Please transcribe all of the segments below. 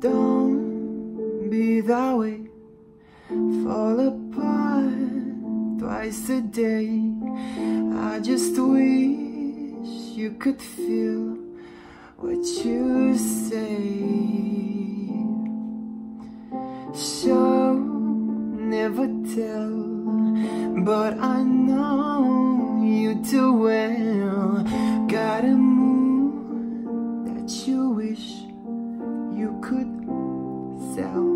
Don't be that way, fall apart twice a day. I just wish you could feel what you say. Show, never tell, but I know you too well. Got a mood that you wish you could sell.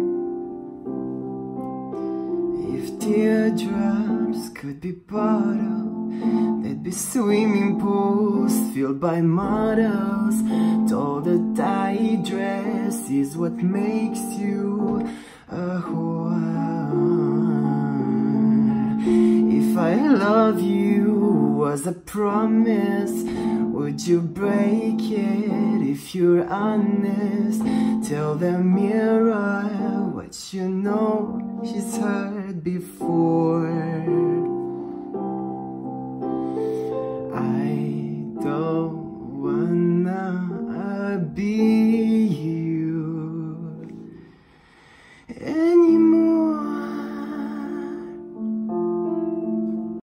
If teardrops could be bottled, they'd be swimming pools filled by models. Told that I dress is what makes you a if I love you was a promise. Would you break it if you're honest? Tell the mirror what you know she's heard before. I don't wanna be you.